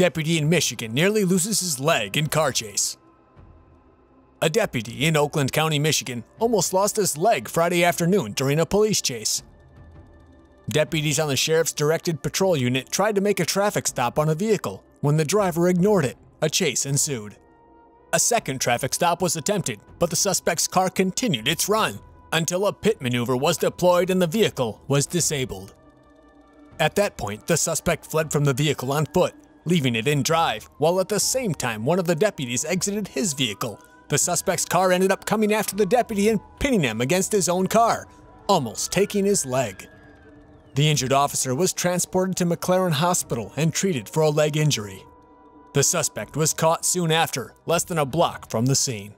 Deputy in Michigan nearly loses his leg in car chase. A deputy in Oakland County, Michigan almost lost his leg Friday afternoon during a police chase. Deputies on the sheriff's directed patrol unit tried to make a traffic stop on a vehicle when the driver ignored it. A chase ensued. A second traffic stop was attempted, but the suspect's car continued its run until a pit maneuver was deployed and the vehicle was disabled. At that point, the suspect fled from the vehicle on foot, leaving it in drive, while at the same time one of the deputies exited his vehicle. The suspect's car ended up coming after the deputy and pinning him against his own car, almost taking his leg. The injured officer was transported to McLaren Hospital and treated for a leg injury. The suspect was caught soon after, less than a block from the scene.